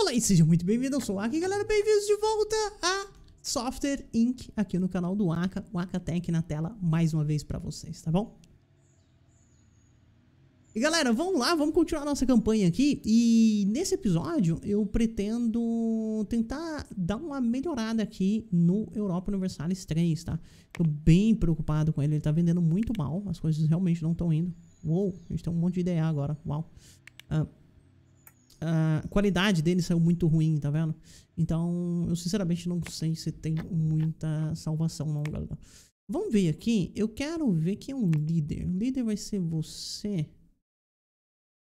Olá e seja muito bem-vindo, eu sou o Aka e galera, bem-vindos de volta a Software Inc. aqui no canal do Aka, o Aka Tech na tela mais uma vez pra vocês, tá bom? E galera, vamos lá, vamos continuar nossa campanha aqui e nesse episódio eu pretendo tentar dar uma melhorada aqui no Europa Universalis 3, tá? Tô bem preocupado com ele, ele tá vendendo muito mal, as coisas realmente não estão indo. Uou, a gente tem um monte de ideia agora, uau. Uh, a qualidade dele saiu muito ruim, tá vendo? Então, eu sinceramente não sei se tem muita salvação não, galera. Vamos ver aqui. Eu quero ver quem é um líder. O líder vai ser você.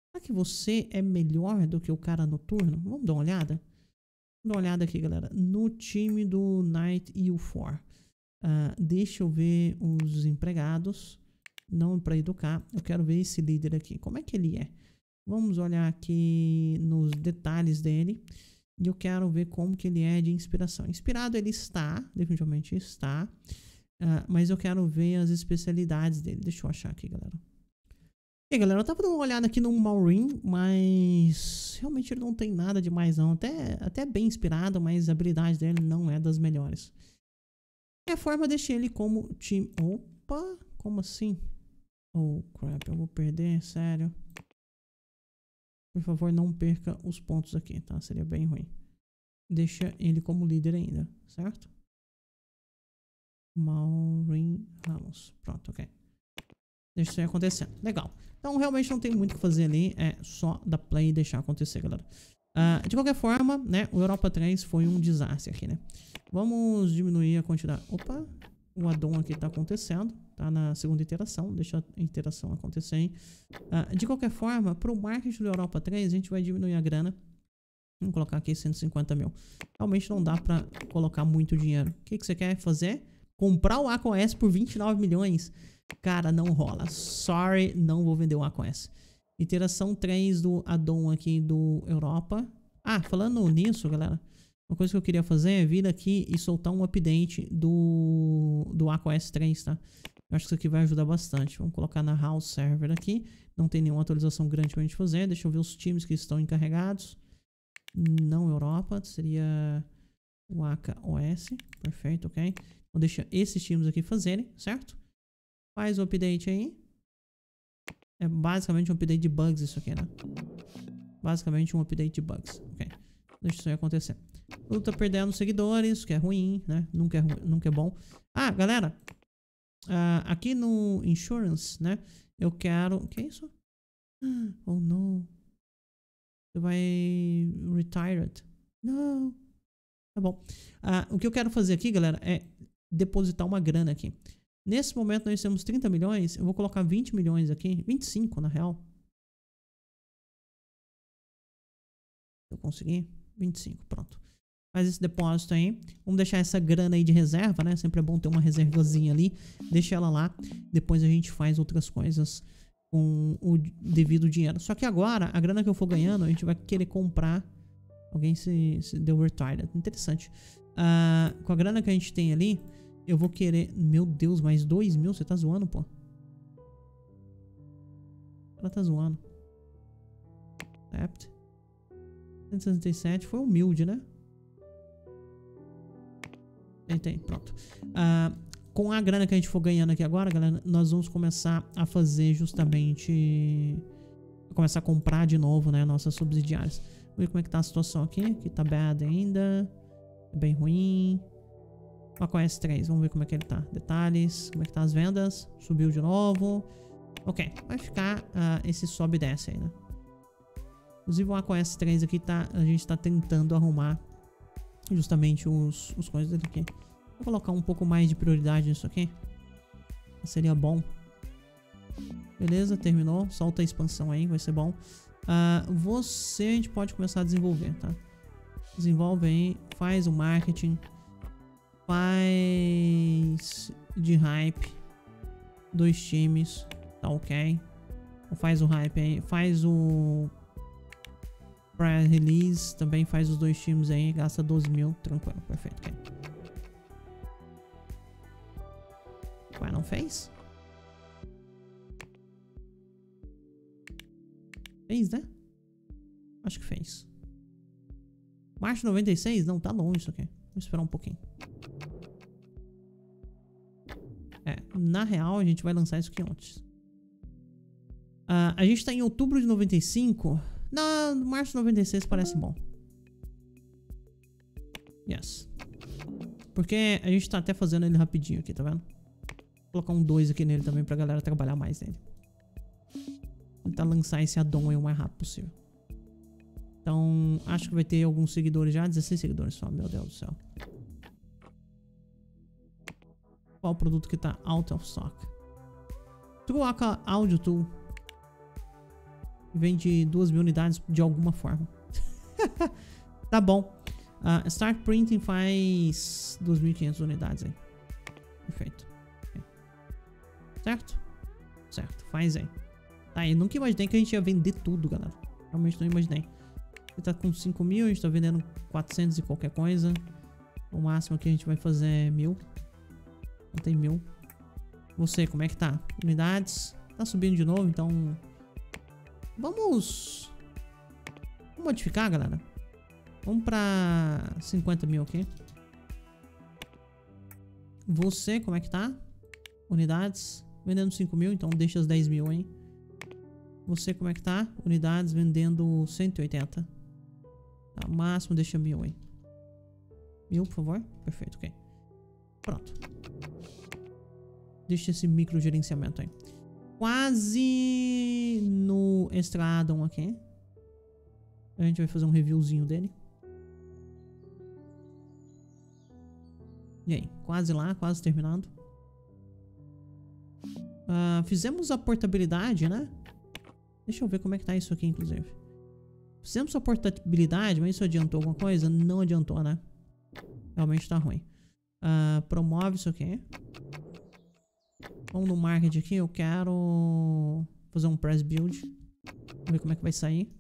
Será que você é melhor do que o cara noturno? Vamos dar uma olhada? Vamos dar uma olhada aqui, galera. No time do Night U4. Uh, ah, deixa eu ver os empregados. Não para educar. Eu quero ver esse líder aqui. Como é que ele é? Vamos olhar aqui nos detalhes dele. E eu quero ver como que ele é de inspiração. Inspirado ele está, definitivamente está. Uh, mas eu quero ver as especialidades dele. Deixa eu achar aqui, galera. E aí, galera, eu tava dando uma olhada aqui no Maureen, mas realmente ele não tem nada demais não. Até, até bem inspirado, mas a habilidade dele não é das melhores. E a forma deixei ele como time... Opa, como assim? Oh, crap, eu vou perder, sério. Por favor, não perca os pontos aqui, tá? Seria bem ruim. Deixa ele como líder ainda, certo? Maureen Ramos. Pronto, ok. Deixa isso aí acontecendo. Legal. Então, realmente não tem muito o que fazer ali. É só dar play e deixar acontecer, galera. Uh, de qualquer forma, né? O Europa 3 foi um desastre aqui, né? Vamos diminuir a quantidade... Opa! O addon aqui tá acontecendo tá na segunda iteração, deixa a iteração acontecer aí. Uh, de qualquer forma, para o marketing do Europa 3, a gente vai diminuir a grana. Vamos colocar aqui 150 mil. Realmente não dá para colocar muito dinheiro. O que, que você quer fazer? Comprar o ACOS por 29 milhões? Cara, não rola. Sorry, não vou vender o ACOS. Iteração 3 do addon aqui do Europa. Ah, falando nisso, galera. Uma coisa que eu queria fazer é vir aqui e soltar um update do, do ACOS 3, tá? Eu acho que isso aqui vai ajudar bastante. Vamos colocar na house server aqui. Não tem nenhuma atualização grande pra gente fazer. Deixa eu ver os times que estão encarregados. Não Europa, seria o AK OS. Perfeito, ok. Então deixa esses times aqui fazerem, certo? Faz o update aí. É basicamente um update de bugs isso aqui, né? Basicamente um update de bugs. Ok. Deixa isso aí acontecer. O tá perdendo seguidores, que é ruim, né? Nunca é, nunca é bom. Ah, galera, Uh, aqui no insurance, né? Eu quero... O que é isso? Oh, não. Você vai... Retired. Não. Tá bom. Uh, o que eu quero fazer aqui, galera, é depositar uma grana aqui. Nesse momento nós temos 30 milhões. Eu vou colocar 20 milhões aqui. 25, na real. Eu consegui? 25, pronto faz esse depósito aí. Vamos deixar essa grana aí de reserva, né? Sempre é bom ter uma reservazinha ali. Deixa ela lá. Depois a gente faz outras coisas com o devido dinheiro. Só que agora, a grana que eu for ganhando, a gente vai querer comprar. Alguém se, se deu retired. Interessante. Uh, com a grana que a gente tem ali, eu vou querer... Meu Deus, mais 2 mil? Você tá zoando, pô? Ela tá zoando. Accept. 167 foi humilde, né? Tem, tem, pronto. Uh, com a grana que a gente for ganhando aqui agora, galera, nós vamos começar a fazer justamente... Começar a comprar de novo, né, nossas subsidiárias. Vamos ver como é que tá a situação aqui. Aqui tá bad ainda. É bem ruim. Paco S3, vamos ver como é que ele tá. Detalhes, como é que tá as vendas. Subiu de novo. Ok, vai ficar uh, esse sobe e desce aí, né? Inclusive o AQS 3 aqui tá, a gente tá tentando arrumar justamente os, os coisas aqui. Vou colocar um pouco mais de prioridade nisso aqui. Seria bom. Beleza, terminou. Solta a expansão aí, vai ser bom. Uh, você a gente pode começar a desenvolver, tá? Desenvolve aí, faz o marketing, faz de hype, dois times, tá ok. Faz o hype aí, faz o Pra release também faz os dois times aí, gasta 12 mil, tranquilo, perfeito. Ué, não fez? Fez, né? Acho que fez. Março de 96? Não, tá longe isso aqui. Vamos esperar um pouquinho. É, na real, a gente vai lançar isso aqui antes. Uh, a gente tá em outubro de 95. Na março de 96 parece bom. Yes. Porque a gente tá até fazendo ele rapidinho aqui, tá vendo? Vou colocar um 2 aqui nele também pra galera trabalhar mais nele. Tentar lançar esse addon aí o mais rápido possível. Então, acho que vai ter alguns seguidores já. 16 seguidores só, meu Deus do céu. Qual produto que tá out of stock? Truaca Audio Tool. Vende 2 mil unidades de alguma forma. tá bom. Uh, Start Printing faz 2.500 unidades aí. Perfeito. Certo? Certo, faz aí. Tá, eu nunca imaginei que a gente ia vender tudo, galera. Realmente não imaginei. Ele tá com 5 mil, a gente tá vendendo 400 e qualquer coisa. O máximo que a gente vai fazer é mil. Não tem mil. Você, como é que tá? Unidades. Tá subindo de novo, então... Vamos... Modificar, galera. Vamos pra 50 mil aqui. Você, como é que tá? Unidades. Vendendo 5 mil, então deixa as 10 mil, hein? Você, como é que tá? Unidades vendendo 180. Tá, máximo deixa mil aí. Mil, por favor. Perfeito, ok. Pronto. Deixa esse micro gerenciamento aí. Quase no extra addon aqui. A gente vai fazer um reviewzinho dele. E aí, quase lá, quase terminado. Uh, fizemos a portabilidade, né? Deixa eu ver como é que tá isso aqui, inclusive. Fizemos a portabilidade, mas isso adiantou alguma coisa? Não adiantou, né? Realmente tá ruim. Uh, promove isso aqui. Vamos no market aqui. Eu quero fazer um press build. Vamos ver como é que vai sair.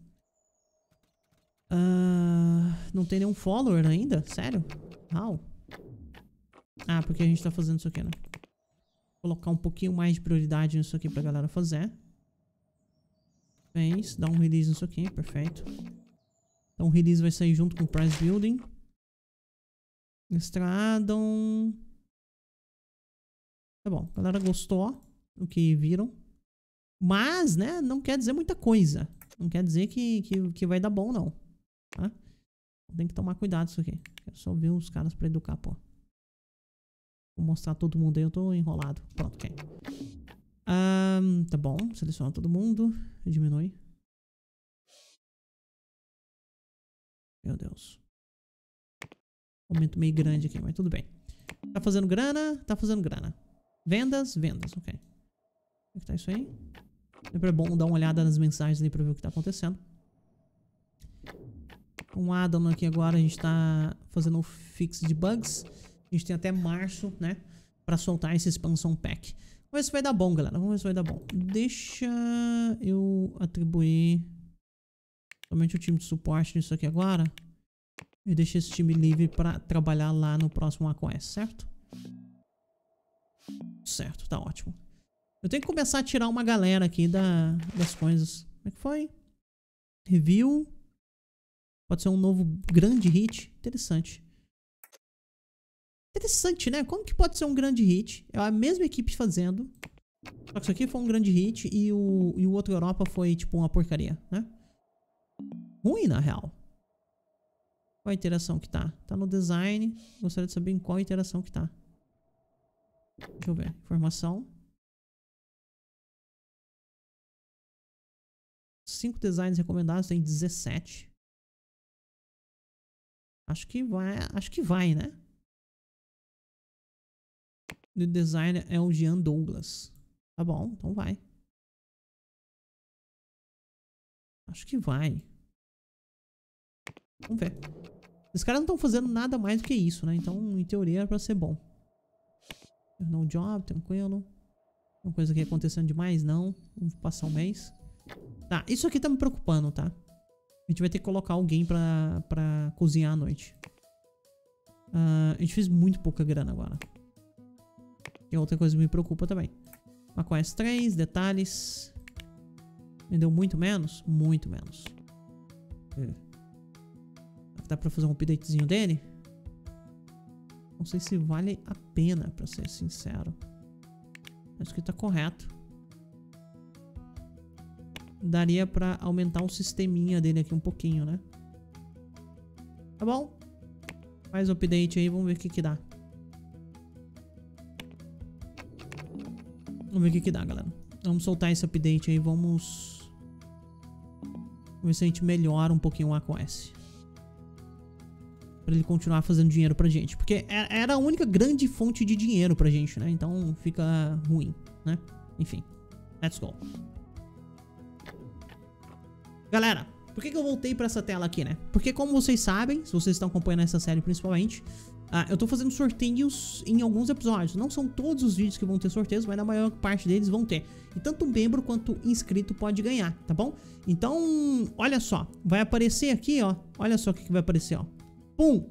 Uh, não tem nenhum follower ainda? Sério? How? Ah, porque a gente tá fazendo isso aqui, né? Vou colocar um pouquinho mais de prioridade nisso aqui pra galera fazer. Fez, dá um release nisso aqui, perfeito. Então o release vai sair junto com o price building. Estradam. Tá bom, a galera gostou do que viram. Mas, né, não quer dizer muita coisa. Não quer dizer que, que, que vai dar bom, não. Tá? Tem que tomar cuidado isso aqui. É só ver os caras pra educar, pô. Vou mostrar todo mundo aí, eu tô enrolado. Pronto, ok. Um, tá bom, seleciona todo mundo. Diminui. Meu Deus. Aumento meio grande aqui, mas tudo bem. Tá fazendo grana? Tá fazendo grana. Vendas? Vendas, ok. Como é que tá isso aí? Sempre é bom dar uma olhada nas mensagens ali pra ver o que tá acontecendo. Com o Adam aqui agora, a gente tá fazendo o fix de bugs. A gente tem até março, né? Pra soltar esse expansão pack. Vamos ver se vai dar bom, galera. Vamos ver se vai dar bom. Deixa eu atribuir somente o time de suporte nisso aqui agora. E deixa esse time livre para trabalhar lá no próximo macOS, certo? Certo, tá ótimo. Eu tenho que começar a tirar uma galera aqui da, das coisas. Como é que foi? Review. Pode ser um novo grande hit. Interessante. Interessante, né? Como que pode ser um grande hit? É a mesma equipe fazendo. Só que isso aqui foi um grande hit e o, e o outro Europa foi tipo uma porcaria, né? Ruim, na real. Qual a interação que tá? Tá no design. Gostaria de saber em qual interação que tá. Deixa eu ver. Informação. Cinco designs recomendados, tem 17. Acho que vai, acho que vai, né? O designer é o Jean Douglas. Tá bom, então vai. Acho que vai. Vamos ver. Os caras não estão fazendo nada mais do que isso, né? Então, em teoria, é pra ser bom. No job, tranquilo. Uma coisa que acontecendo demais, não. Vamos passar um mês. Tá, isso aqui tá me preocupando, tá? A gente vai ter que colocar alguém pra, pra cozinhar à noite. Uh, a gente fez muito pouca grana agora. E outra coisa que me preocupa também. macOS 3, detalhes. Vendeu muito menos? Muito menos. que dá pra fazer um updatezinho dele. Não sei se vale a pena, pra ser sincero. Acho que tá correto. Daria pra aumentar o sisteminha dele aqui um pouquinho, né? Tá bom? Faz o update aí, vamos ver o que que dá. Vamos ver o que que dá, galera. Vamos soltar esse update aí, vamos... Vamos ver se a gente melhora um pouquinho o AquaS. Pra ele continuar fazendo dinheiro pra gente. Porque é, era a única grande fonte de dinheiro pra gente, né? Então fica ruim, né? Enfim. Let's go. Galera, por que, que eu voltei pra essa tela aqui, né? Porque como vocês sabem, se vocês estão acompanhando essa série principalmente, uh, eu tô fazendo sorteios em alguns episódios. Não são todos os vídeos que vão ter sorteios, mas na maior parte deles vão ter. E tanto membro quanto inscrito pode ganhar, tá bom? Então, olha só, vai aparecer aqui, ó. Olha só o que, que vai aparecer, ó. Pum!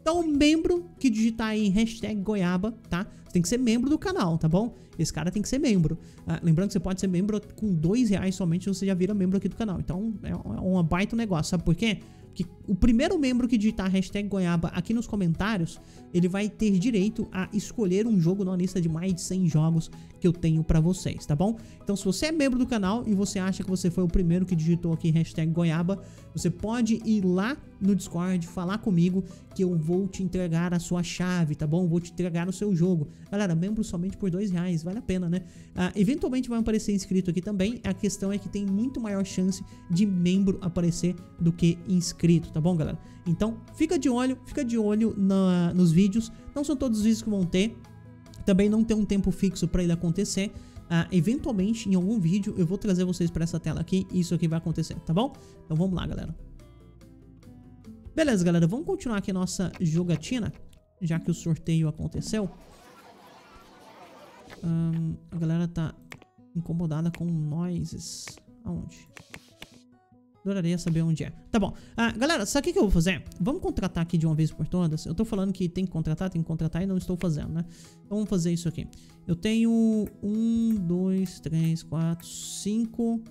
Então, membro que digitar aí hashtag goiaba, tá? Você tem que ser membro do canal, tá bom? Esse cara tem que ser membro. Ah, lembrando que você pode ser membro com dois reais somente, você já vira membro aqui do canal. Então, é uma baita negócio. Sabe por quê? Que o primeiro membro que digitar hashtag goiaba aqui nos comentários, ele vai ter direito a escolher um jogo na lista de mais de 100 jogos que eu tenho pra vocês, tá bom? Então se você é membro do canal e você acha que você foi o primeiro que digitou aqui hashtag goiaba, você pode ir lá no Discord, falar comigo que eu vou te entregar a sua chave, tá bom? Vou te entregar o seu jogo. Galera, membro somente por dois reais, vale a pena, né? Ah, eventualmente vai aparecer inscrito aqui também, a questão é que tem muito maior chance de membro aparecer do que inscrito, tá bom, galera? Então, fica de olho, fica de olho na, nos vídeos, não são todos os vídeos que vão ter, também não tem um tempo fixo para ele acontecer, Uh, eventualmente, em algum vídeo, eu vou trazer vocês para essa tela aqui e isso aqui vai acontecer, tá bom? Então vamos lá, galera. Beleza, galera, vamos continuar aqui a nossa jogatina, já que o sorteio aconteceu. A galera tá incomodada com noises. Aonde? Adoraria saber onde é. Tá bom. Ah, galera, sabe o que, eu vou fazer? Vamos contratar aqui de uma vez por todas. Eu tô falando que tem que contratar, tem que contratar e não estou fazendo, né? Então vamos fazer isso aqui. Eu tenho um, dois, três, quatro, cinco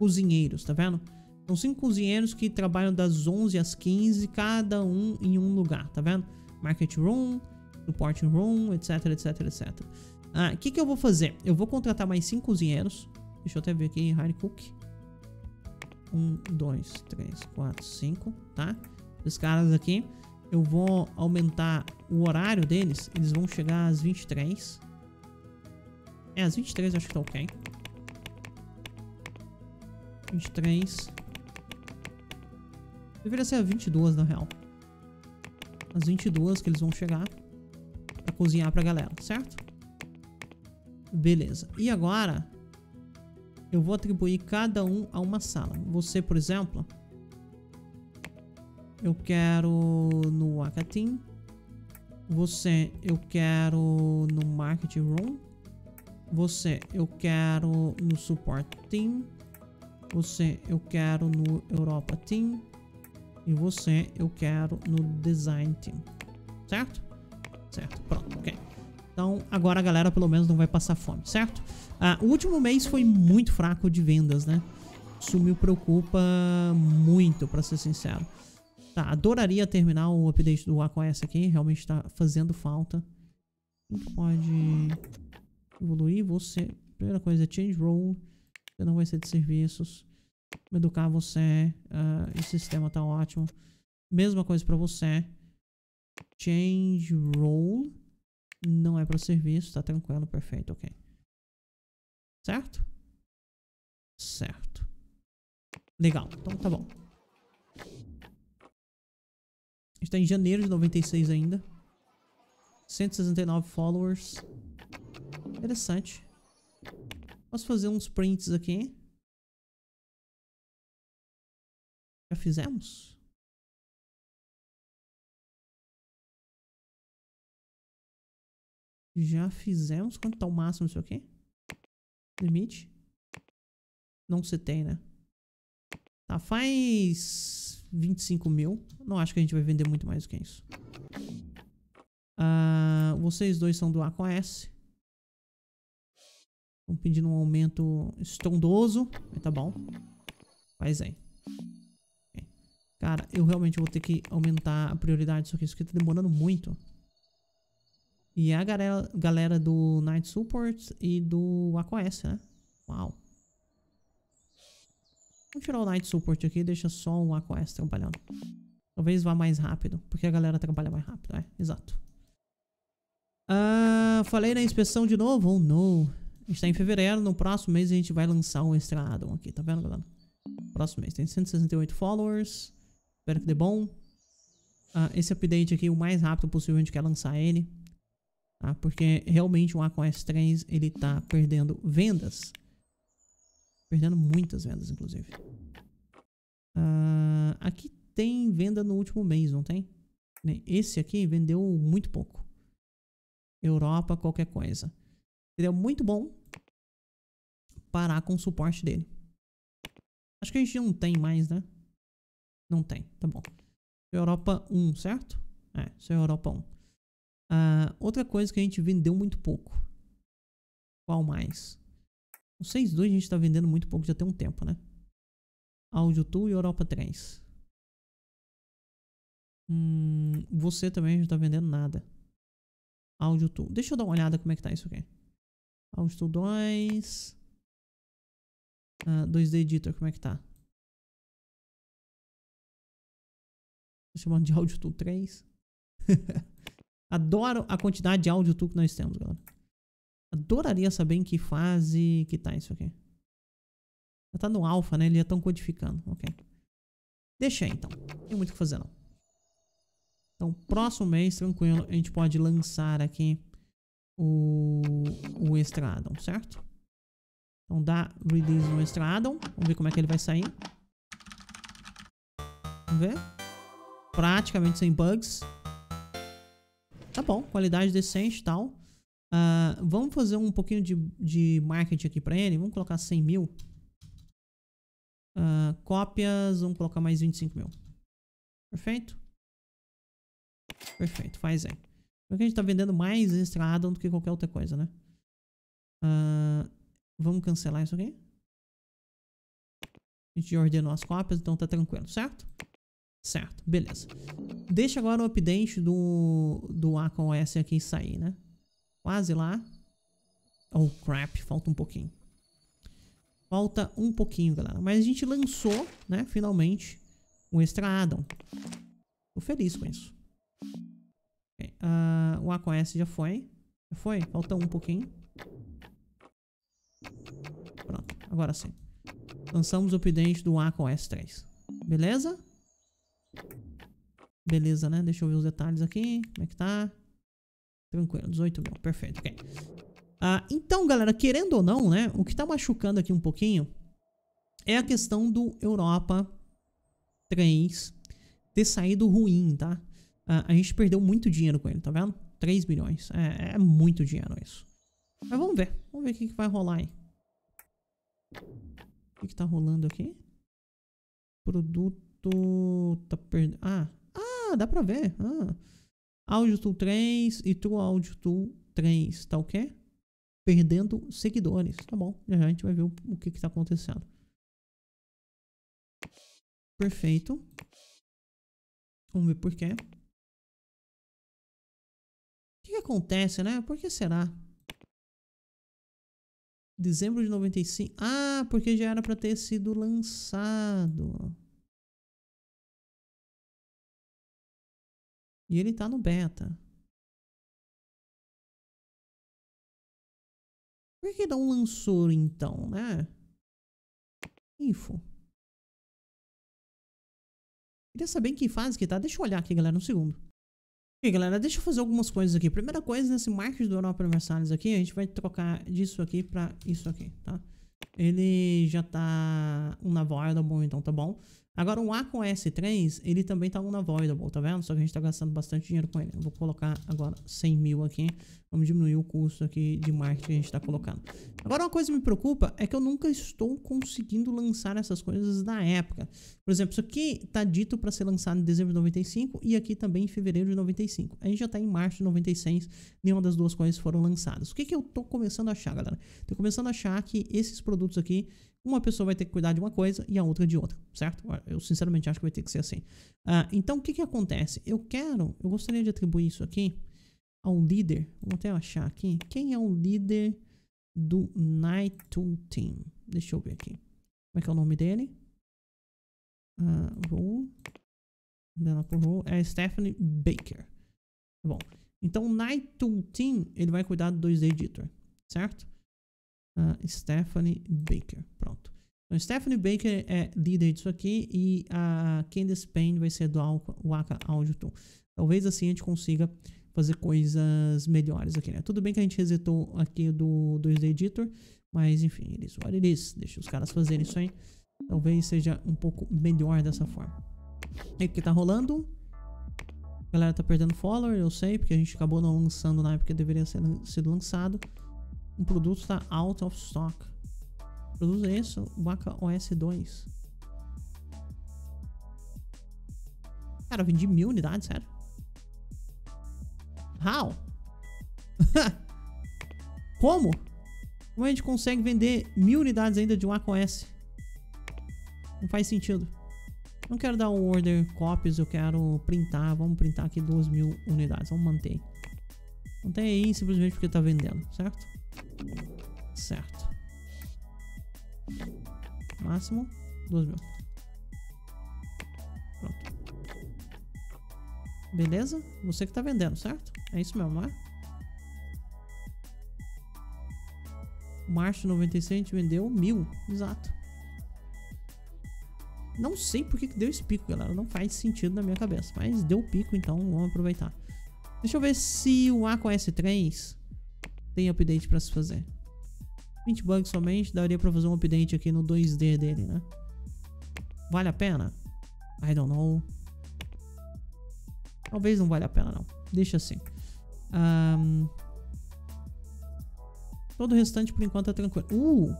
cozinheiros, tá vendo? São cinco cozinheiros que trabalham das 11 às 15, cada um em um lugar, tá vendo? Market Room, Support Room, etc, etc, etc. O ah, que, que eu vou fazer? Eu vou contratar mais cinco cozinheiros. Deixa eu até ver aqui, Hard Cook. 1, 2, 3, 4, 5, tá? Os caras aqui, eu vou aumentar o horário deles, eles vão chegar às 23. É, às 23 acho que tá ok. 23. Deveria ser às 22 na real. Às 22 que eles vão chegar pra cozinhar pra galera, certo? Beleza. E agora, eu vou atribuir cada um a uma sala. Você, por exemplo, eu quero no Akatim. Você, eu quero no Marketing Room. Você, eu quero no Support Team. Você, eu quero no Europa Team. E você, eu quero no Design Team. Certo? Certo, pronto, ok. Então, agora a galera pelo menos não vai passar fome, certo? Ah, o último mês foi muito fraco de vendas, né? Isso me preocupa muito, pra ser sincero. Tá, adoraria terminar o update do WacoS aqui. Realmente tá fazendo falta. Pode evoluir você. Primeira coisa, change role. Você não vai ser de serviços. Educar você. Uh, esse sistema tá ótimo. Mesma coisa pra você. Change role. Não é pra serviço, tá tranquilo, perfeito, ok. Certo? Certo. Legal, então tá bom. Está em janeiro de 96 ainda. 169 followers. Interessante. Posso fazer uns prints aqui. Já fizemos? Já fizemos? Quanto tá o máximo isso aqui? Limite? Não se tem, né? Tá, faz 25 mil. Não acho que a gente vai vender muito mais do que isso. Uh, vocês dois são do AQS. Estão pedindo um aumento estrondoso. Mas tá bom. Faz aí. Cara, eu realmente vou ter que aumentar a prioridade disso aqui. Isso aqui tá demorando muito. E a galera, galera do Night Support e do AquaS, né? Uau. Vamos tirar o Night Support aqui e deixa só o AquaS trabalhando. Talvez vá mais rápido, porque a galera trabalha mais rápido. É, exato. Ah, falei na inspeção de novo? Oh, não. A gente tá em fevereiro, no próximo mês a gente vai lançar um Extra Addon aqui, tá vendo, galera? Próximo mês. Tem 168 followers. Espero que dê bom. Uh, esse update aqui, o mais rápido possível, a gente quer lançar ele. Tá? Porque realmente o Aqua S3, ele tá perdendo vendas. Perdendo muitas vendas, inclusive. Uh, aqui tem venda no último mês, não tem? Esse aqui vendeu muito pouco. Europa, qualquer coisa. Seria muito bom parar com o suporte dele. Acho que a gente não tem mais, né? Não tem, tá bom. Europa 1, certo? É, isso é Europa 1. Uh, ah, outra coisa que a gente vendeu muito pouco. Qual mais? O 6.2 a gente tá vendendo muito pouco já tem um tempo, né? Audio Tool e Europa 3. Hum, você também a gente tá vendendo nada. Audio Tool. Deixa eu dar uma olhada como é que tá isso aqui. Audio Tool 2. Uh, 2D Editor, como é que tá? Tô chamando de Audio Tool 3. Adoro a quantidade de Audio Tool que nós temos, galera. Adoraria saber em que fase que tá isso aqui. Já tá no alpha, né? Eles já estão codificando. Ok. Deixa aí, então. Não tem muito o que fazer, não. Então, próximo mês, tranquilo, a gente pode lançar aqui o, o certo? Então, dá release no Extra. Vamos ver como é que ele vai sair. Vamos ver praticamente sem bugs. Tá bom, qualidade decente e tal. Uh, vamos fazer um pouquinho de, de marketing aqui pra ele. Vamos colocar 100 mil. Uh, cópias, vamos colocar mais 25 mil. Perfeito? Perfeito, faz aí. Porque a gente tá vendendo mais extra do que qualquer outra coisa, né? Uh, vamos cancelar isso aqui. A gente ordenou as cópias, então tá tranquilo, certo? Certo, beleza. Deixa agora o update do, do OS aqui sair, né? Quase lá. Oh, crap, falta um pouquinho. Falta um pouquinho, galera. Mas a gente lançou, né, finalmente, o Extra Addon. Tô feliz com isso. Okay. Uh, o OS já foi. Já foi? Falta um pouquinho. Pronto, agora sim. Lançamos o update do OS 3. Beleza? Beleza, né? Deixa eu ver os detalhes aqui. Como é que tá? Tranquilo, 18 mil. Perfeito, ok. Ah, então, galera, querendo ou não, né? O que tá machucando aqui um pouquinho é a questão do Europa 3 ter saído ruim, tá? Ah, a gente perdeu muito dinheiro com ele, tá vendo? 3 milhões. É, é muito dinheiro isso. Mas vamos ver. Vamos ver o que, que vai rolar aí. O que, que tá rolando aqui? Produto tá perdendo... Ah, ah, dá pra ver. Ah. Audio Tool 3 e True Audio Tool 3, tá o quê? Perdendo seguidores. Tá bom, já, a gente vai ver o, o que que tá acontecendo. Perfeito. Vamos ver por quê. O que, que acontece, né? Por que será? Dezembro de 95. Ah, porque já era para ter sido lançado. E ele tá no beta. Por que não lançou então, né? Info. Queria saber em que fase que tá. Deixa eu olhar aqui, galera, um segundo. Ok, galera, deixa eu fazer algumas coisas aqui. Primeira coisa, nesse marketing do Europa Universalis aqui, a gente vai trocar disso aqui pra isso aqui, tá? Ele já tá um bom então tá bom. Agora o A com S3, ele também tá unavoidable, tá vendo? Só que a gente tá gastando bastante dinheiro com ele. Eu vou colocar agora 100 mil aqui. Vamos diminuir o custo aqui de marketing que a gente tá colocando. Agora uma coisa que me preocupa é que eu nunca estou conseguindo lançar essas coisas na época. Por exemplo, isso aqui tá dito para ser lançado em dezembro de 95 e aqui também em fevereiro de 95. A gente já tá em março de 96, nenhuma das duas coisas foram lançadas. O que que eu tô começando a achar, galera? Tô começando a achar que esses produtos aqui Uma pessoa vai ter que cuidar de uma coisa e a outra de outra, certo? Eu sinceramente acho que vai ter que ser assim. Uh, então, o que que acontece? Eu quero, eu gostaria de atribuir isso aqui ao líder. Vamos até achar aqui. Quem é o líder do Night Tool Team? Deixa eu ver aqui. Como é que é o nome dele? Uh, role. Dela por. É Stephanie Baker. Tá bom. Então, o Night Tool Team, ele vai cuidar do 2D Editor, certo? Uh, Stephanie Baker. Pronto. Então, Stephanie Baker é líder disso aqui e a Candice Payne vai ser do Waka Audio Tool. Talvez assim a gente consiga fazer coisas melhores aqui, né? Tudo bem que a gente resetou aqui do 2D Editor, mas enfim, eles what it is. Deixa os caras fazerem isso aí. Talvez seja um pouco melhor dessa forma. E o que tá rolando? A galera tá perdendo follower, eu sei, porque a gente acabou não lançando na época que deveria ser sido lançado. Um produto está out of stock. Produto é o OS 2. Cara, eu vendi mil unidades, sério. How? Como? Como a gente consegue vender mil unidades ainda de um OS? Não faz sentido. Não quero dar um order copies, eu quero printar. Vamos printar aqui duas mil unidades. Vamos manter. Mantém aí simplesmente porque tá vendendo, certo? Certo. Máximo, 2 mil. Pronto. Beleza? Você que tá vendendo, certo? É isso mesmo, não é? Março 96 a gente vendeu mil. Exato. Não sei por que deu esse pico, galera. Não faz sentido na minha cabeça. Mas deu pico, então vamos aproveitar. Deixa eu ver se o macOS 3 tem update pra se fazer. 20 bugs somente, daria pra fazer um update aqui no 2D dele, né? Vale a pena? I don't know. Talvez não valha a pena, não. Deixa assim. Um... Todo o restante, por enquanto, é tranquilo. Uh!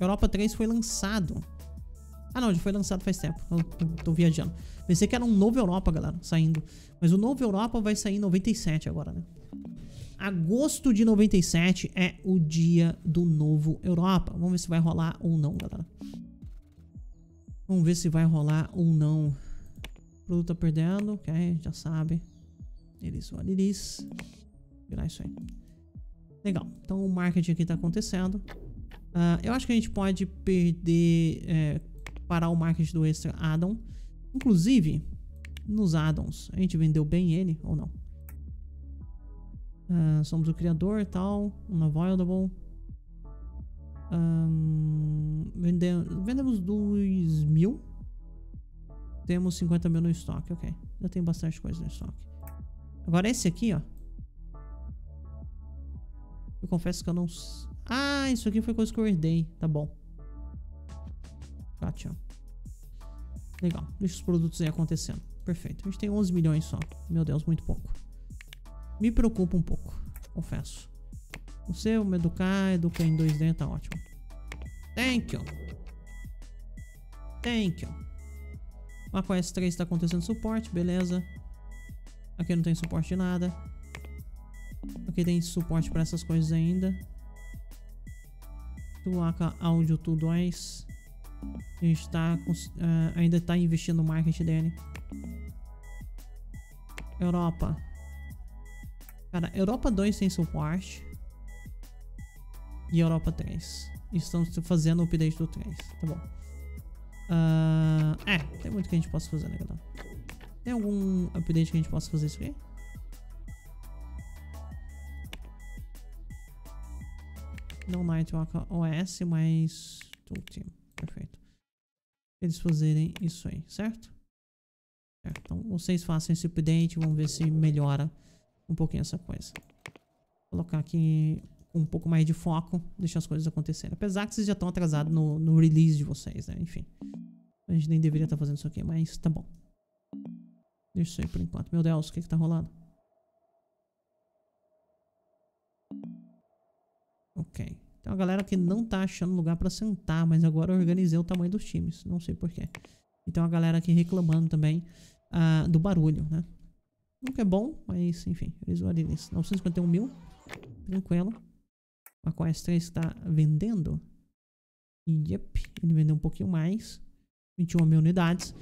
Europa 3 foi lançado. Ah, não, já foi lançado faz tempo. Eu tô, tô, viajando. Pensei que era um novo Europa, galera, saindo. Mas o novo Europa vai sair em 97 agora, né? Agosto de 97 é o dia do novo Europa. Vamos ver se vai rolar ou não, galera. Vamos ver se vai rolar ou não. O produto tá perdendo, ok, já sabe. Eles, olha eles. Virar isso aí. Legal. Então o marketing aqui tá acontecendo. Uh, eu acho que a gente pode perder... É, parar o marketing do extra addon. Inclusive, nos addons, a gente vendeu bem ele ou não? Uh, somos o criador tal. Unavoidable. Um, vendemos, vendemos 2 mil. Temos 50 mil no estoque, ok. Já tem bastante coisa no estoque. Agora esse aqui, ó. Eu confesso que eu não... Ah, isso aqui foi coisa que eu herdei. Tá bom. Gotcha. Legal. Deixa os produtos aí acontecendo. Perfeito. A gente tem 11 milhões só. Meu Deus, muito pouco. Me preocupa um pouco. Confesso. Você, me educar, educa em 2D, tá ótimo. Thank you. Thank you. macOS 3 está acontecendo suporte, beleza. Aqui não tem suporte de nada. Aqui tem suporte para essas coisas ainda. Tuaca Audio 2. A gente tá, uh, ainda está investindo no marketing dele. Europa. Cara, Europa 2 tem suporte. E Europa 3. Estamos fazendo o update do 3. Tá bom. Uh, é, tem muito que a gente possa fazer, né, galera? Tem algum update que a gente possa fazer isso aqui? Não Nightwalk OS, mas Toolteam. Perfeito. Eles fazerem isso aí, certo? certo? Então vocês façam esse update, vamos ver se melhora um pouquinho essa coisa. Vou colocar aqui um pouco mais de foco, deixar as coisas acontecerem. Apesar que vocês já estão atrasados no, no release de vocês, né? Enfim. A gente nem deveria estar tá fazendo isso aqui, mas tá bom. Deixa isso aí por enquanto. Meu Deus, o que que tá rolando? Ok. Tem uma galera que não tá achando lugar pra sentar, mas agora eu organizei o tamanho dos times. Não sei porquê. E tem uma galera aqui reclamando também uh, do barulho, né? Nunca é bom, mas enfim, eles olham isso. 951 mil. Tranquilo. A Quest 3 está vendendo. Yep, ele vendeu um pouquinho mais. 21 mil unidades.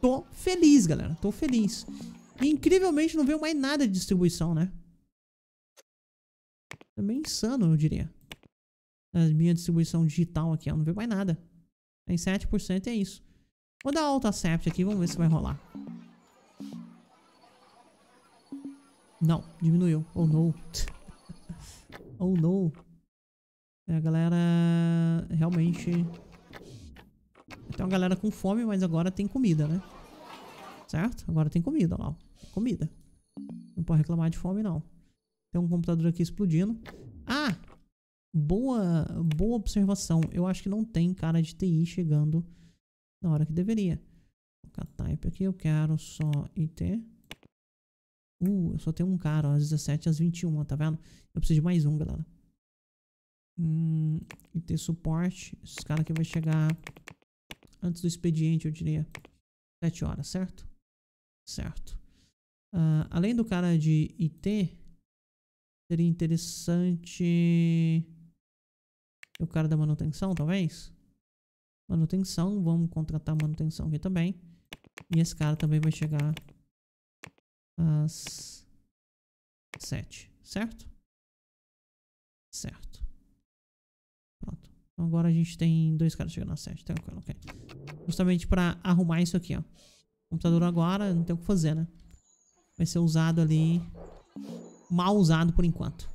Tô feliz, galera. Tô feliz. E, incrivelmente não veio mais nada de distribuição, né? É meio insano, eu diria. A minha distribuição digital aqui, ó, não veio mais nada. Tem 7% e é isso. Vou dar alta sept aqui, vamos ver se vai rolar. Não, diminuiu. Oh, no. oh, no. É, a galera realmente... Tem uma galera com fome, mas agora tem comida, né? Certo? Agora tem comida, lá. Comida. Não pode reclamar de fome, não. Tem um computador aqui explodindo. Ah! Boa, boa observação. Eu acho que não tem cara de TI chegando na hora que deveria. Vou colocar type aqui. Eu quero só IT. Uh, eu só tenho um cara, ó, às 17 às 21, tá vendo? Eu preciso de mais um, galera. Hum, IT suporte. Esse cara aqui vai chegar antes do expediente, eu diria. 7 horas, certo? Certo. Uh, além do cara de IT, seria interessante o cara da manutenção, talvez? Manutenção, vamos contratar manutenção aqui também. E esse cara também vai chegar às 7, certo? Certo. Pronto. Então agora a gente tem dois caras chegando às 7, tranquilo, ok. Justamente para arrumar isso aqui, ó. O computador agora não tem o que fazer, né? Vai ser usado ali... Mal usado por enquanto.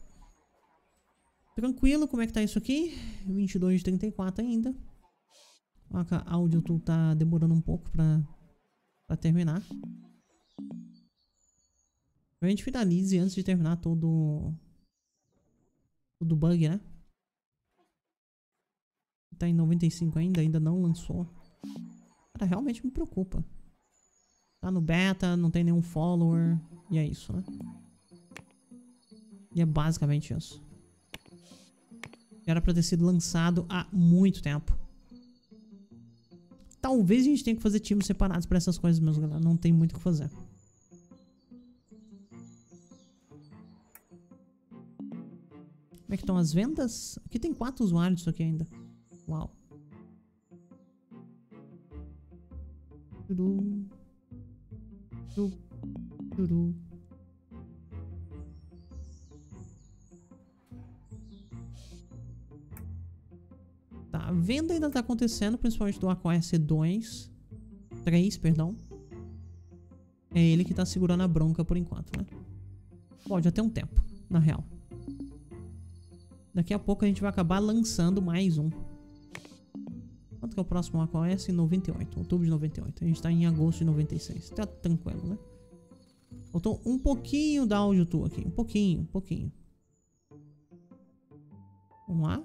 Tranquilo, como é que tá isso aqui? 22 de 34 ainda. A áudio tá demorando um pouco pra, pra terminar. A gente finalize antes de terminar todo... Todo bug, né? Tá em 95 ainda, ainda não lançou. Cara, realmente me preocupa. Tá no beta, não tem nenhum follower. E é isso, né? E é basicamente isso. Era pra ter sido lançado há muito tempo. Talvez a gente tenha que fazer times separados pra essas coisas mesmo, galera. Não tem muito o que fazer. Como é que estão as vendas? Aqui tem quatro usuários isso aqui ainda. Uau. Turu. Turu. Tá, a venda ainda tá acontecendo, principalmente do AQOS 2. 3, perdão. É ele que tá segurando a bronca por enquanto, né? Pode até um tempo, na real. Daqui a pouco a gente vai acabar lançando mais um. Quanto que é o próximo AQOS? 98, outubro de 98. A gente tá em agosto de 96. Tá tranquilo, né? Faltou um pouquinho da áudio tu aqui. Um pouquinho, um pouquinho. Vamos lá.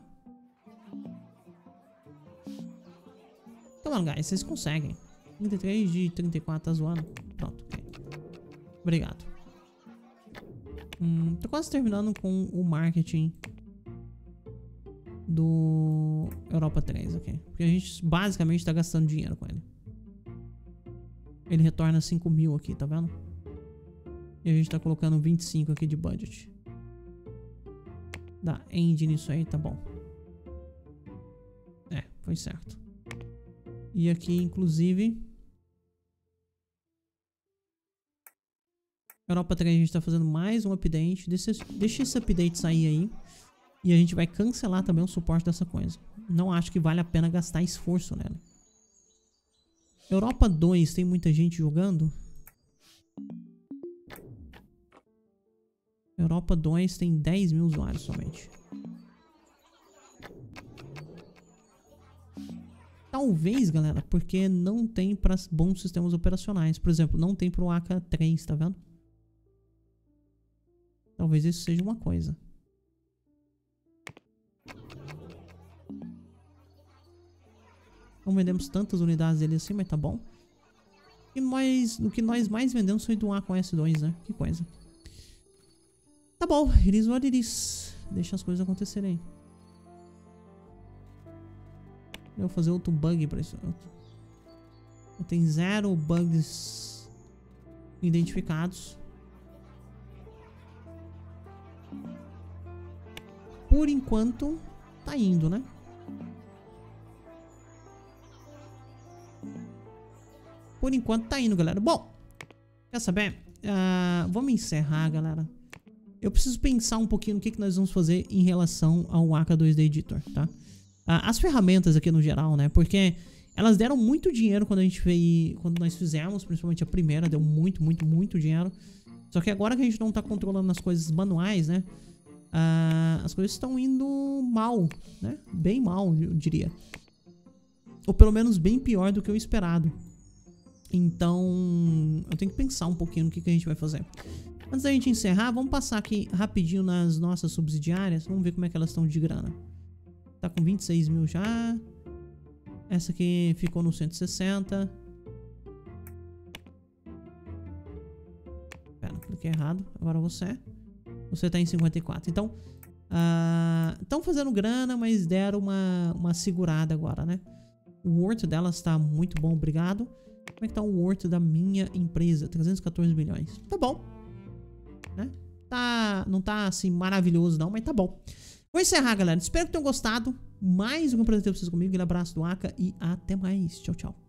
Come on, guys. Vocês conseguem. 33 de 34 tá zoando. Pronto, ok. Obrigado. Hum, tô quase terminando com o marketing do Europa 3 aqui. Porque a gente basicamente tá gastando dinheiro com ele. Ele retorna 5 mil aqui, tá vendo? E a gente tá colocando 25 aqui de budget. Da engine isso aí, tá bom. É, foi certo. E aqui, inclusive... Europa 3 a gente tá fazendo mais um update. Deixa, deixa esse update sair aí. E a gente vai cancelar também o suporte dessa coisa. Não acho que vale a pena gastar esforço nela. Europa 2 tem muita gente jogando? Europa 2 tem 10 mil usuários somente. Talvez, galera, porque não tem para bons sistemas operacionais. Por exemplo, não tem para o AK-3, tá vendo? Talvez isso seja uma coisa. Não vendemos tantas unidades dele assim, mas tá bom. E nós, o que nós mais vendemos foi do A com S2, né? Que coisa. Tá bom, iris what iris. Deixa as coisas acontecerem. Eu vou fazer outro bug pra isso. Tem zero bugs identificados. Por enquanto, tá indo, né? Por enquanto tá indo, galera. Bom, quer saber? Uh, vamos encerrar, galera. Eu preciso pensar um pouquinho no que, que nós vamos fazer em relação ao Aka 2D Editor, tá? Uh, as ferramentas aqui no geral, né? Porque elas deram muito dinheiro quando a gente fez, quando nós fizemos, principalmente a primeira, deu muito, muito, muito dinheiro. Só que agora que a gente não tá controlando as coisas manuais, né? Uh, as coisas estão indo mal, né? Bem mal, eu diria. Ou pelo menos bem pior do que o esperado. Então, eu tenho que pensar um pouquinho no que, que a gente vai fazer. Antes da gente encerrar, vamos passar aqui rapidinho nas nossas subsidiárias. Vamos ver como é que elas estão de grana. Tá com 26 mil já. Essa aqui ficou no 160. Pera, cliquei errado. Agora você. Você tá em 54. Então, estão uh, fazendo grana, mas deram uma, uma segurada agora, né? O worth delas está muito bom, obrigado. Como é que tá o worth da minha empresa? 314 milhões. Tá bom. Né? Tá, não tá assim maravilhoso não, mas tá bom. Vou encerrar, galera. Espero que tenham gostado. Mais um prazer ter vocês comigo. Um abraço do Aka e até mais. Tchau, tchau.